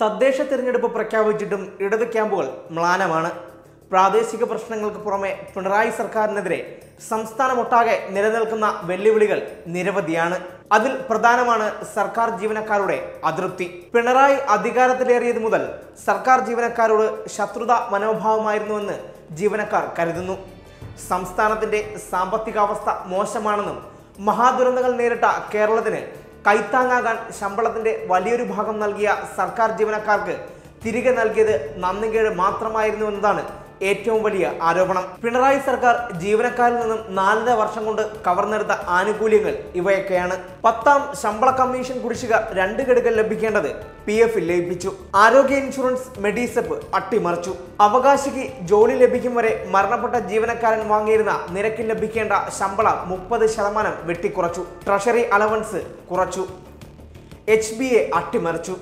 തദ്ദേശ തിരഞ്ഞെടുപ്പ് പ്രഖ്യാപിച്ചിട്ടും ഇടത് ക്യാമ്പുകൾ മ്ലാനമാണ്. പ്രാദേശിക പ്രശ്നങ്ങൾക്ക് പുറമെ പിണറായി സർക്കാരിനെതിരെ സംസ്ഥാനമൊട്ടാകെ നിലനിൽക്കുന്ന വെല്ലുവിളികൾ നിരവധിയാണ്. അതിൽ പ്രധാനമാണ് സർക്കാർ ജീവനക്കാരുടെ അതൃപ്തി. പിണറായി അധികാരത്തിലേറിയത് മുതൽ സർക്കാർ ജീവനക്കാരോട് ശത്രുത മനോഭാവമായിരുന്നുവെന്ന് ജീവനക്കാർ കരുതുന്നു. സംസ്ഥാനത്തിന്റെ സാമ്പത്തികാവസ്ഥ മോശമാണെന്നും മഹാദുരന്തങ്ങൾ നേരിട്ട കേരളത്തിന് കൈത്താങ്ങാകാൻ ശമ്പളത്തിന്റെ വലിയൊരു ഭാഗം നൽകിയ സർക്കാർ ജീവനക്കാർക്ക് തിരികെ നൽകിയത് നന്ദികേട് മാത്രമായിരുന്നു എന്നതാണ് ഏറ്റവും വലിയ ആരോപണം. പിണറായി സർക്കാർ ജീവനക്കാരിൽ നിന്നും നാലര വർഷം കൊണ്ട് കവർന്നെടുത്ത ആനുകൂല്യങ്ങൾ ഇവയൊക്കെയാണ്. പത്താം ശമ്പള കമ്മീഷൻ കുടിശ്ശിക രണ്ട് ഗഡുകൾ ലഭിക്കേണ്ടത് പി എഫിൽ ലയിപ്പിച്ചു. ആരോഗ്യ ഇൻഷുറൻസ് മെഡിസെപ്പ് അട്ടിമറിച്ചു. അവകാശിക്ക് ജോലി ലഭിക്കും വരെ മരണപ്പെട്ട ജീവനക്കാരൻ വാങ്ങിയിരുന്ന നിരക്കിൽ ലഭിക്കേണ്ട ശമ്പളം മുപ്പത് ശതമാനം വെട്ടിക്കുറച്ചു. ട്രഷറി അലവൻസ് കുറച്ചു. എച്ച് ബി എ അട്ടിമറിച്ചു.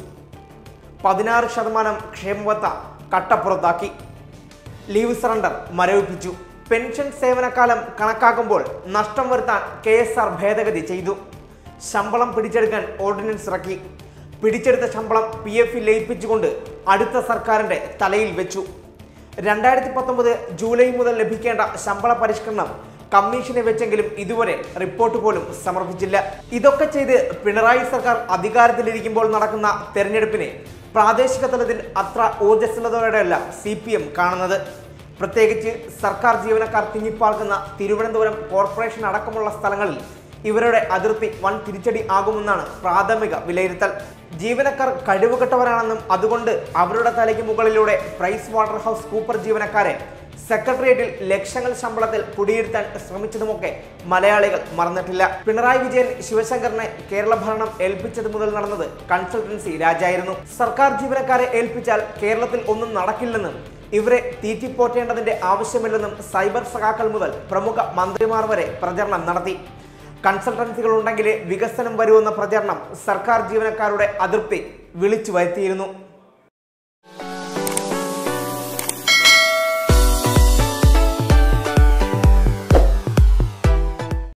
പതിനാറ് ശതമാനം ക്ഷേമവത്ത കട്ടപ്പുറത്താക്കി ലീവ് സറണ്ടർ മരവിപ്പിച്ചു. പെൻഷൻ സേവനകാലം കണക്കാക്കുമ്പോൾ നഷ്ടം വരുത്താൻ കെ എസ് ആർ ഭേദഗതി ചെയ്തു. ശമ്പളം പിടിച്ചെടുക്കാൻ ഓർഡിനൻസ് ഇറക്കി. പിടിച്ചെടുത്ത ശമ്പളം പി എഫിൽ ലയിപ്പിച്ചുകൊണ്ട് അടുത്ത സർക്കാരിന്റെ തലയിൽ വെച്ചു. രണ്ടായിരത്തി പത്തൊമ്പത് ജൂലൈ മുതൽ ലഭിക്കേണ്ട ശമ്പള പരിഷ്കരണം കമ്മീഷനെ വെച്ചെങ്കിലും ഇതുവരെ റിപ്പോർട്ട് പോലും സമർപ്പിച്ചില്ല. ഇതൊക്കെ ചെയ്ത് പിണറായി സർക്കാർ അധികാരത്തിലിരിക്കുമ്പോൾ നടക്കുന്ന തെരഞ്ഞെടുപ്പിനെ പ്രാദേശിക തലത്തിൽ അത്ര ഊർജസ്വലതയോടെയല്ല സി പി എം കാണുന്നത്. പ്രത്യേകിച്ച് സർക്കാർ ജീവനക്കാർ തിങ്ങിപ്പാർക്കുന്ന തിരുവനന്തപുരം കോർപ്പറേഷൻ അടക്കമുള്ള സ്ഥലങ്ങളിൽ ഇവരുടെ അതിർത്തി വൻ തിരിച്ചടി ആകുമെന്നാണ് പ്രാഥമിക വിലയിരുത്തൽ. ജീവനക്കാർ കഴിവുകെട്ടവരാണെന്നും അതുകൊണ്ട് അവരുടെ തലയ്ക്ക് മുകളിലൂടെ പ്രൈസ് വാട്ടർ ഹൗസ് കൂപ്പർ ജീവനക്കാരെ സെക്രട്ടേറിയറ്റിൽ ലക്ഷങ്ങൾ ശമ്പളത്തിൽ കുടിയിരുത്താൻ ശ്രമിച്ചതുമൊക്കെ മലയാളികൾ മറന്നിട്ടില്ല. പിണറായി വിജയൻ ശിവശങ്കറിനെ കേരള ഭരണം ഏൽപ്പിച്ചത് മുതൽ നടന്നത് കൺസൾട്ടൻസി രാജായിരുന്നു. സർക്കാർ ജീവനക്കാരെ ഏൽപ്പിച്ചാൽ കേരളത്തിൽ ഒന്നും നടക്കില്ലെന്നും ഇവരെ തീറ്റിപ്പോറ്റേണ്ടതിന്റെ ആവശ്യമില്ലെന്നും സൈബർ സഖാക്കൾ മുതൽ പ്രമുഖ മന്ത്രിമാർ വരെ പ്രചരണം നടത്തി. കൺസൾട്ടൻസികൾ ഉണ്ടെങ്കിലേ വികസനം വരുമെന്ന പ്രചരണം സർക്കാർ ജീവനക്കാരുടെ അതൃപ്തി വിളിച്ചു വരുത്തിയിരുന്നു